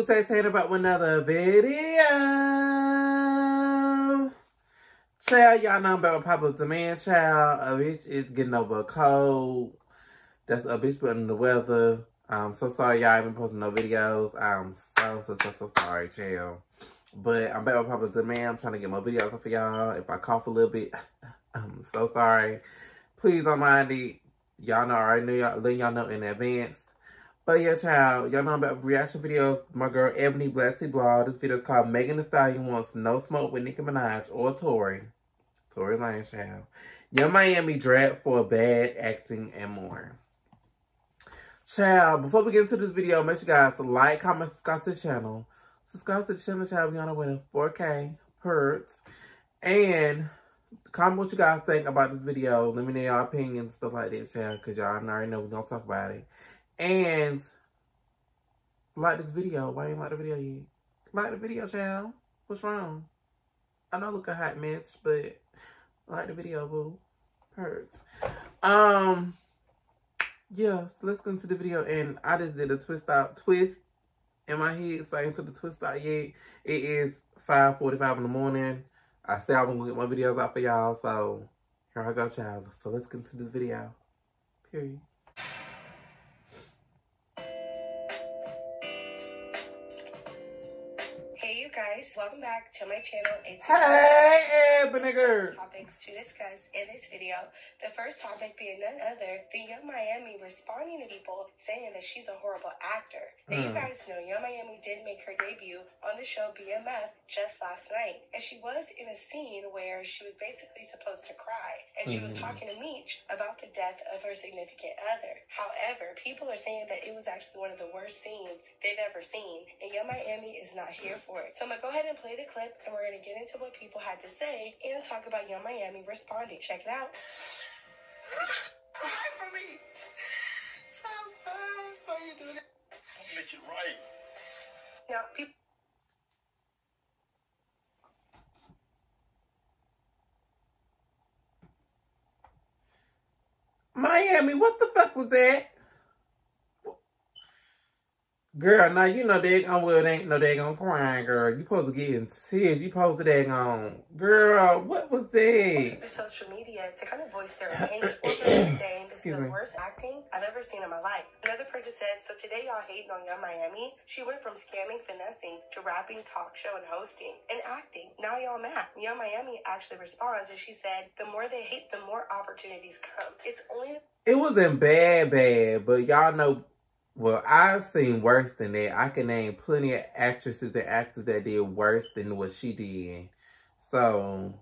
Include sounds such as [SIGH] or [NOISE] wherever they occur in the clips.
Boo Say saying about another video. Child, y'all know about popular demand, child. A bitch is getting over a cold. That's a bitch putting in the weather. I'm so sorry y'all been posting no videos. I'm so, so, so, so sorry, child. But I'm back with popular demand. I'm trying to get more videos up for y'all. If I cough a little bit, [LAUGHS] I'm so sorry. Please don't mind it. Y'all know I already know y'all, letting y'all know in advance. But yeah, child, y'all know about reaction videos. My girl Ebony BlackTeaBlog. This video is called Megan Thee Stallion Wants No Smoke with Nicki Minaj or Tory. Tory Lanez, child. Yung Miami dragged for bad acting and more. Child, before we get into this video, make sure you guys like, comment, subscribe to the channel. Subscribe to the channel, child. We're on our way to 4K hertz. And comment what you guys think about this video. Let me know your opinions, stuff like that, child. Because y'all already know we're going to talk about it. And like this video. Why ain't like the video yet? Like the video, child. What's wrong? I know I look a hot mess, but like the video, boo. Hurts. Um, yeah, so let's go into the video. And I just did a twist out twist in my head, ain't to the twist out yet. It is 5.45 in the morning. I said I'm gonna get my videos out for y'all, so here I go, child. So let's get into this video. Period. Guys, welcome back to my channel. It's hey, Ebony girl. Topics to discuss in this video. The first topic being none other than Yung Miami responding to people saying that she's a horrible actor. Now, mm. you hmm. guys know Yung Miami did make her debut on the show BMF just last night, and she was in a scene where she was basically supposed to cry, and she mm. was hmm. talking to Meech about the death of her significant other. However, people are saying that it was actually one of the worst scenes they've ever seen, and Yung Miami is not here for it. So I'm gonna go ahead and play the clip and we're gonna get into what people had to say and talk about Yung Miami responding. Check it out. Cry for me. Stop. Why you do that? Make it right. Now, people. Miami, what the fuck was that? Girl, now you know they gonna well, ain't no they gonna crying, girl. You supposed to get in tears. You supposed to they gonna girl. What was that? social media to kind of voice their opinion. [COUGHS] saying this is the worst acting I've ever seen in my life. Another person says, so today y'all hating on Yung Miami. She went from scamming, finessing to rapping, talk show, and hosting and acting. Now y'all mad. Yung Miami actually responds and she said, the more they hate, the more opportunities come. It's only. It wasn't bad, bad, but y'all know well, I've seen worse than that. I can name plenty of actresses and actors that did worse than what she did. So,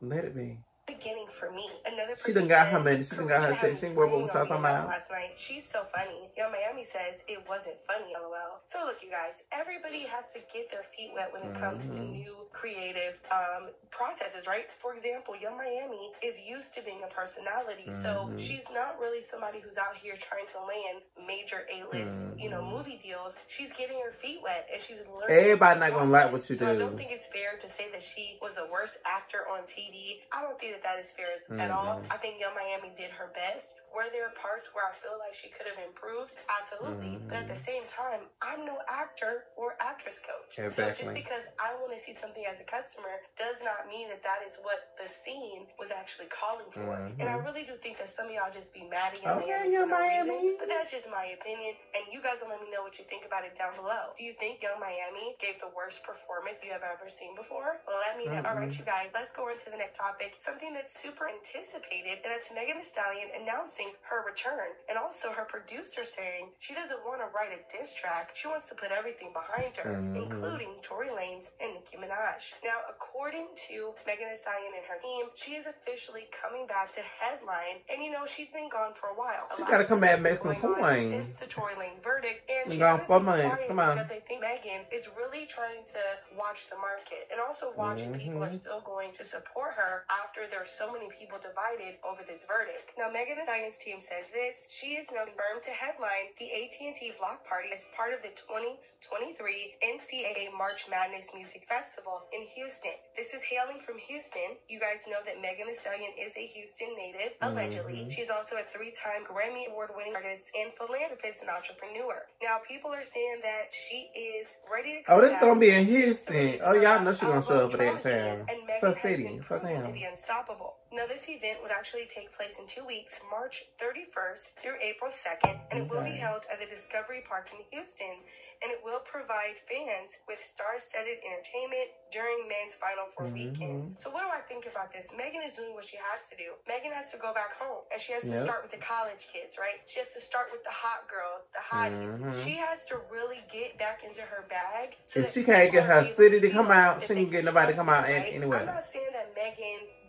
let it be beginning for me. Another she done got her money. She done got her shit. She ain't worried about what y'all talking about. Last night, she's so funny. Yung Miami says it wasn't funny, lol. So look, you guys, everybody has to get their feet wet when it comes mm-hmm. to new creative um, processes, right? For example, Yung Miami is used to being a personality, mm-hmm. so she's not really somebody who's out here trying to land major A-list, mm-hmm. you know, mm-hmm. movie deals. She's getting her feet wet and she's learning. Everybody not gonna like what you so do. I don't think it's fair to say that she was the worst actor on TV. I don't think that that is fair mm-hmm. at all. Mm-hmm. I think Yung Miami did her best. Were there parts where I feel like she could have improved? Absolutely. Mm-hmm. But at the same time, I'm no actor or actress coach. Exactly. So just because I want to see something as a customer does not mean that that is what the scene was actually calling for. Mm-hmm. And I really do think that some of y'all just be mad at okay, Miami for no Miami. reason. But that's just my opinion. And you guys will let me know what you think about it down below. Do you think Yung Miami gave the worst performance you have ever seen before? Well, let me know. Mm-hmm. All right, you guys, let's go into the next topic. Something that's super anticipated, and that's Megan Thee Stallion announcing her return and also her producer saying she doesn't want to write a diss track. She wants to put everything behind her, mm-hmm. including Tory Lanez and Nicki Minaj. Now, according to Megan Thee Stallion and her team, she is officially coming back to headline. And you know, she's been gone for a while. She got to come back and make some coin. Since the Tory Lanez verdict. And she's gone for money. Come on. Because I think Megan is really trying to watch the market and also watching mm-hmm. people are still going to support her after there's so many people divided over this verdict. Now, Megan Thee Stallion team says this. She is now confirmed to headline the AT&T Block Party as part of the 2023 NCAA March Madness Music Festival in Houston. This is hailing from Houston. You guys know that Megan Thee Stallion is a Houston native, allegedly. Mhm. She's also a three-time Grammy Award-winning artist and philanthropist and entrepreneur. Now, people are saying that she is ready to Oh, this gonna be in Houston. Oh, y'all know she's gonna show up for that town. And So Megan has city, been so to be unstoppable. Now, this event would actually take place in two weeks, March 31st through April 2nd, and it will be held at the Discovery Park in Houston, and it will provide fans with star-studded entertainment during men's Final 4 Mhm. weekend. So, what do I think about this? Megan is doing what she has to do. Megan has to go back home, and she has to start with the college kids, right? She has to start with the hot girls, the hotties. Mhm. She has to really get back into her bag. so If she can't get her city to come out, she can get nobody to come out right? anyway.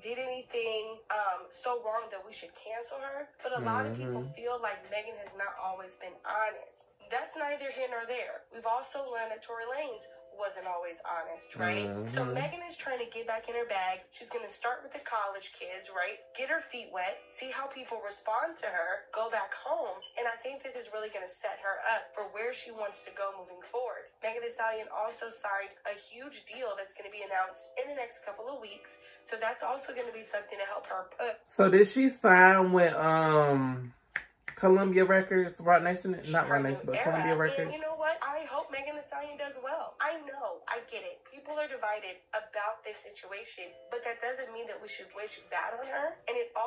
Did anything um, so wrong that we should cancel her, but a lot of people Mhm. feel like Megan has not always been honest. That's neither here nor there. We've also learned that Tory Lanez wasn't always honest, right? So Mhm. Megan is trying to get back in her bag. She's going to start with the college kids, right? Get her feet wet, see how people respond to her, go back home, and I think this is really going to set her up for where she wants to go moving forward. Megan Thee Stallion also signed a huge deal that's going to be announced in the next couple of weeks, so that's also going to be something to help her put So did she sign with um Columbia Records, Roc Nation? Not Roc Nation, but. Columbia Records. And you know what? I hope Megan Thee Stallion does well. I know, I get it. People are divided about this situation, but that doesn't mean that we should wish bad on her.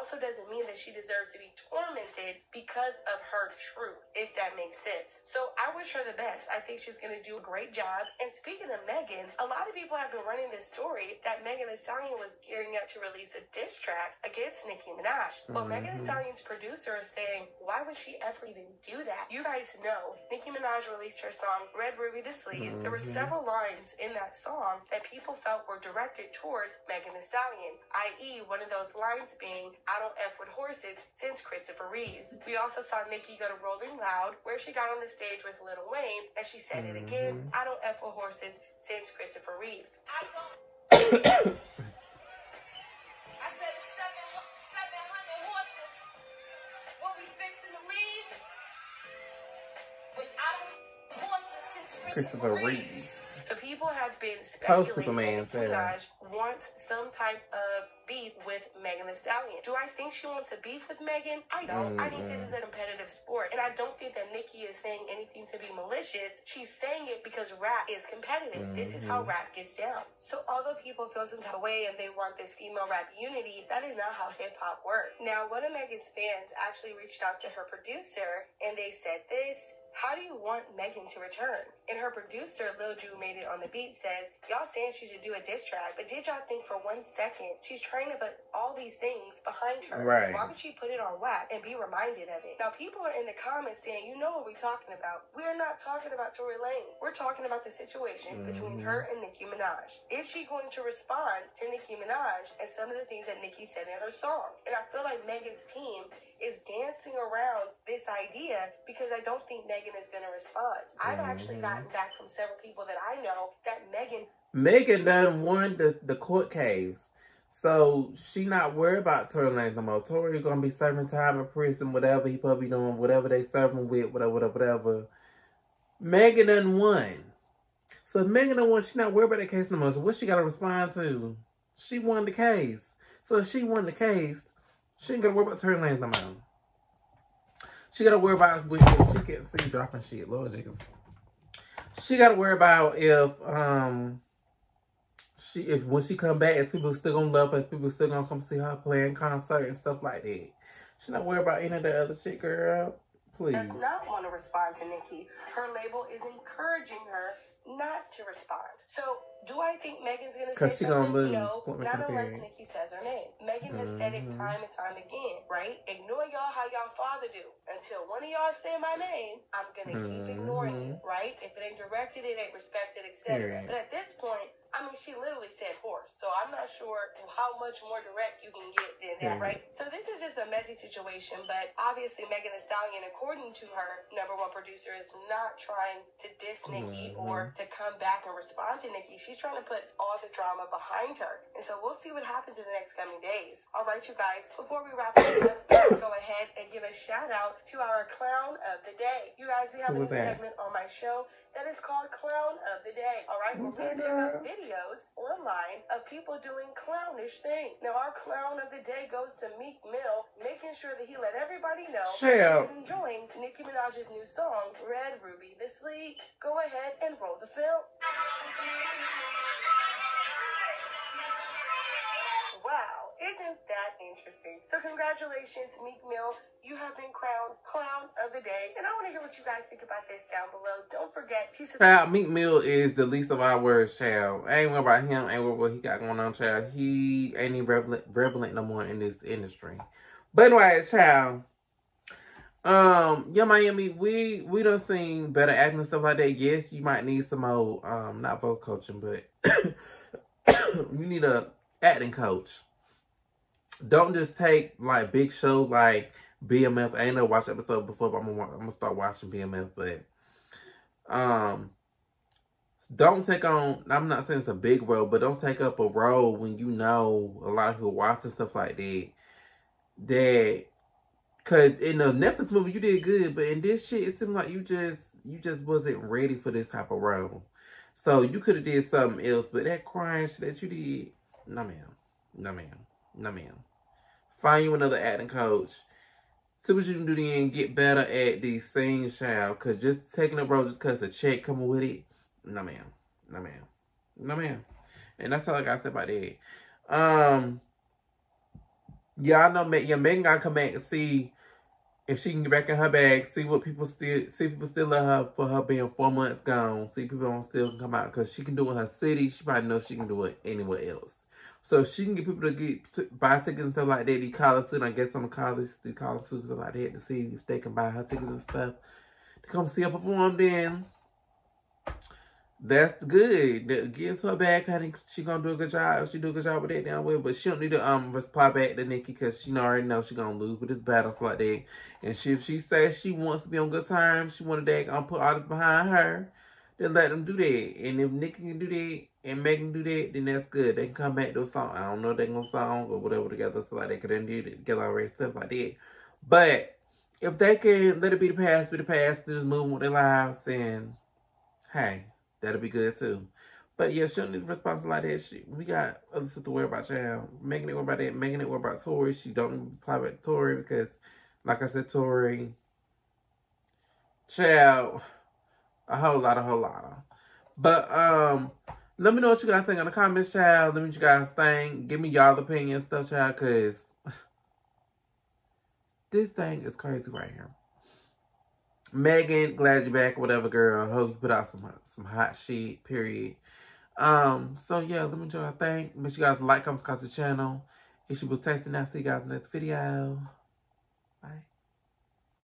Also doesn't mean that she deserves to be tormented because of her truth, if that makes sense. So I wish her the best. I think she's going to do a great job. And speaking of Megan, a lot of people have been running this story that Megan Thee Stallion was gearing up to release a diss track against Nicki Minaj. Well, Megan Thee. Stallion's producer is saying, why would she ever even do that? You guys know Nicki Minaj released her song Red Ruby Da Sleeze. There were Mhm. several lines in that song that people felt were directed towards Megan Thee Stallion, i.e., one of those lines being, I don't F with horses since Christopher Reeves. We also saw Nicki go to Rolling Loud, where she got on the stage with Lil Wayne, and she said it again. Mm-hmm. I don't F with horses since Christopher Reeves. [COUGHS] Christopher Reeves. So people have been Post speculating Superman, that Nicki Minaj wants some type of beef with Megan Thee Stallion. Do I think she wants a beef with Megan? I don't. I think this is a competitive sport, and I don't think that Nicki is saying anything to be malicious. She's saying it because rap is competitive. This is how Mhm. rap gets down. So although people feel some type of way and they want this female rap unity, that is not how hip hop works. Now, one of Megan's fans actually reached out to her producer, and they said this. How do you want Megan to return? And her producer, Lil Ju Made It on the Beat, says, Y'all saying she should do a diss track, but did y'all think for one second she's trying to put all these things behind her? Right. Why would she put it on WAP and be reminded of it? Now, people are in the comments saying, You know what we're talking about. We're not talking about Tory Lane. We're talking about the situation between Mhm. her and Nicki Minaj. Is she going to respond to Nicki Minaj and some of the things that Nicki said in her song? And I feel like Megan's team is dancing around this idea because I don't think Megan is going to respond. I've actually Mhm. gotten back from several people that I know that Megan Megan done won the, the court case. So she not worried about Tory Lanez no more. Tory gonna be serving time in prison, whatever he probably doing, whatever they serving with, whatever, whatever, whatever. Megan done won. So Megan done won, she not worried about that case no more. So what she gotta respond to? She won the case. So if she won the case, she ain't gotta worry about Tory Lanez no more. She gotta worry about if she can see dropping shit, Lord Jesus. She gotta worry about if um she if when she come back, is people still gonna love her, is people still gonna come see her playing concert and stuff like that. She not worried about any of the other shit, girl. Please. does not want to respond to Nicki. Her label is encouraging her not to respond. So, do I think Megan's gonna say 'Cause she gonna something? lose. No, not unless period. Nicki says her name. Megan has said it Mhm. time and time again, right? Ignore y'all how y'all father do. Until one of y'all say my name, I'm gonna keep ignoring you, right? If it ain't directed, it ain't respected, etc. But at this point, I mean, she literally said horse, so I'm not sure how much more direct you can get than that, right? So this is just a messy situation, but obviously Megan Thee Stallion, according to her number one producer, is not trying to diss Nicki Mhm. or to come back and respond to Nicki. She's trying to put all the drama behind her, and so we'll see what happens in the next coming days. All right, you guys. Before we wrap up, [COUGHS] go ahead a shout out to our clown of the day. You guys, we have Who a new segment on my show that is called Clown of the Day. All right, where we pick up videos online of people doing clownish things. Now, our clown of the day goes to Meek Mill, making sure that he let everybody know he's enjoying Nicki Minaj's new song, Red Ruby. Da Sleeze. Go ahead and roll the film. Interesting? So congratulations, Meek Mill. You have been crowned Clown of the Day. And I want to hear what you guys think about this down below. Don't forget to subscribe. Child, Meek Mill is the least of our worries, child. I ain't worried about him, ain't worried what he got going on, child. He ain't even relevant, relevant no more in this industry. But anyway, child. Um, yeah, Miami, we we done seen better acting and stuff like that. Yes, you might need some old um, not vocal coaching, but [COUGHS] you need a acting coach. Don't just take like big shows like BMF. I ain't never watched episode before, but I'm gonna, I'm gonna start watching BMF. But um, don't take on. I'm not saying it's a big role, but don't take up a role when you know a lot of people watching stuff like that. That Cause in the Netflix movie you did good, but in this shit it seemed like you just you just wasn't ready for this type of role. So you could have did something else, but that crying shit that you did, no ma'am, no ma'am, no ma'am. Find you another acting coach. See what you can do then. Get better at these scenes, child. Cause just taking a role just cause the check coming with it, no ma'am, no ma'am, no ma'am. And that's all I gotta say about that. Um, yeah, I know. Yeah, Megan gotta come back and see if she can get back in her bag, see what people still see people still love her for her being four months gone. See people don't still come out because she can do it in her city. She probably knows she can do it anywhere else. So she can get people to get buy tickets and stuff like that. The college student, I guess the college, the college students like that to see if they can buy her tickets and stuff to come see her perform. Then that's good. That gives her back, honey. She gonna do a good job. She do a good job with that down well, but she don't need to um reply back to Nicki because she already know she gonna lose with this battle like that. And she, if she says she wants to be on good terms, she want to dang um put all this behind her, then let them do that. And if Nicki can do that and Megan do that, then that's good. They can come back to a song. I don't know if they gonna song or whatever together, so like they could do it together already, stuff like that. But if they can let it be the past, be the past, just move with their lives, and hey, that'll be good too. But yeah, she don't need a response like that. She, we got other stuff to worry about, child. Making it worry about that, making it worry about Tory. She don't to back to Tory because, like I said, Tory, child, a whole lot, a whole lot. Of. But um, let me know what you guys think in the comments, child. Let me know what you guys think. Give me y'all opinions, stuff, child, because [LAUGHS] this thing is crazy right here. Megan, glad you're back, whatever, girl. Hope you put out some some hot shit, period. Um, so yeah, let me know what I think. Make sure you guys like, comment, subscribe to the channel. If you was tasting, I'll see you guys in the next video.